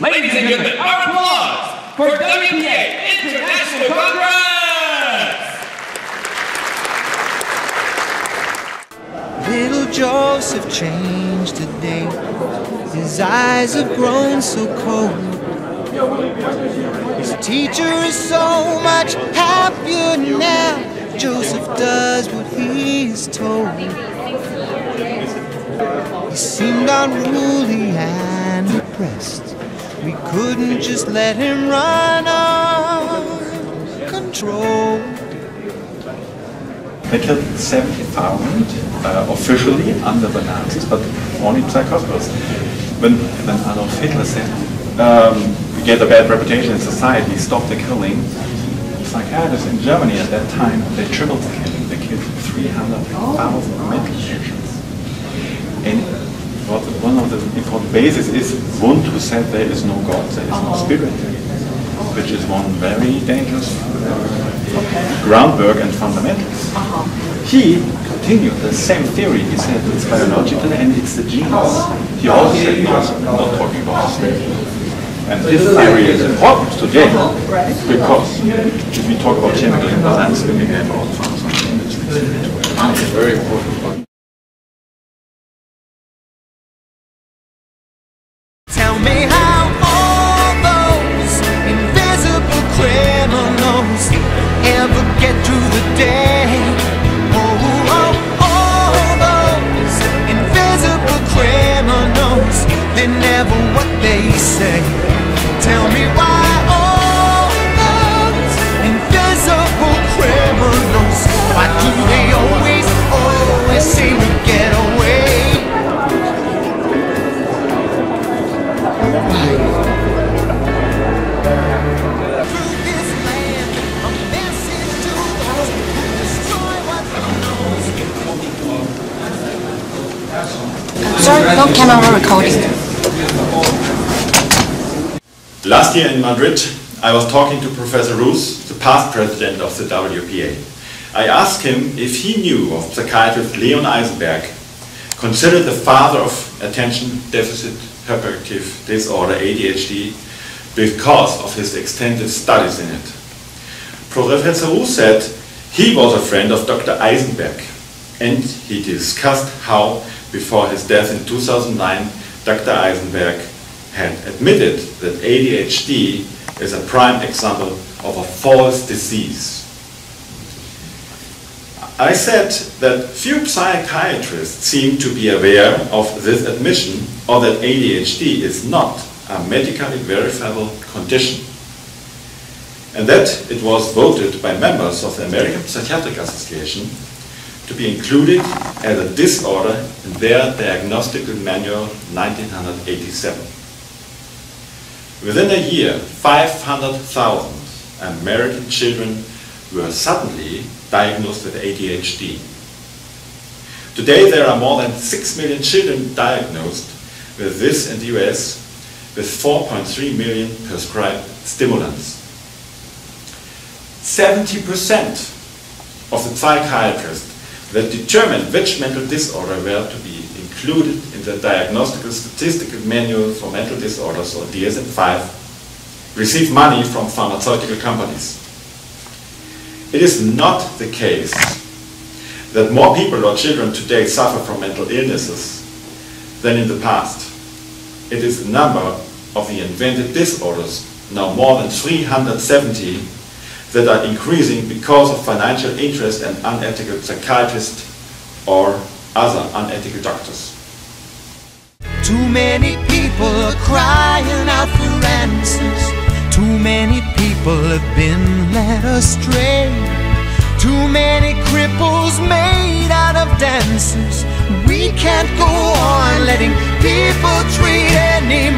Ladies and gentlemen, our applause for WPA International Congress! Little Joseph changed today. His eyes have grown so cold. His teacher is so much happier now. Joseph does what he is told. He seemed unruly and depressed. We couldn't just let him run out of control. They killed 70,000 uh, officially under the Nazis, but only psychopaths. When, when Adolf Hitler said, um, we get a bad reputation in society, stop the killing, psychiatrists in Germany at that time, they tripled the killing. They killed 300,000 mental patients. And what, one of the important basis is Wundt who said there is no God, there is no uh-huh. spirit, which is one very dangerous uh, groundwork and fundamentals. Uh-huh. He continued the same theory. He said it's biological and it's the genes. He also said no, I'm not talking about the spirit. And this theory is important today uh-huh, because if we talk about chemical imbalance, we have all the pharmaceutical industries. It's very important. Never what they say. Tell me why all those invisible criminals, why do they always, always seem to get away? Sir, no camera recording. Last year in Madrid, I was talking to Professor Ruiz, the past president of the WPA. I asked him if he knew of psychiatrist Leon Eisenberg, considered the father of attention deficit hyperactive disorder, ADHD, because of his extensive studies in it. Professor Ruiz said he was a friend of Dr. Eisenberg, and he discussed how, before his death in 2009, Dr. Eisenberg had admitted that ADHD is a prime example of a false disease. I said that few psychiatrists seem to be aware of this admission or that ADHD is not a medically verifiable condition and that it was voted by members of the American Psychiatric Association to be included as a disorder in their diagnostical manual 1987. Within a year, 500,000 American children were suddenly diagnosed with ADHD. Today, there are more than 6 million children diagnosed with this in the US, with 4.3 million prescribed stimulants. 70% of the psychiatrists that determined which mental disorder were to be included in the Diagnostical Statistical Manual for Mental Disorders, or DSM-5, receive money from pharmaceutical companies. It is not the case that more people or children today suffer from mental illnesses than in the past. It is the number of the invented disorders, now more than 370, that are increasing because of financial interest and unethical psychiatrists or other unethical doctors. Too many people are crying out for answers. Too many people have been led astray. Too many cripples made out of dancers. We can't go on letting people treat any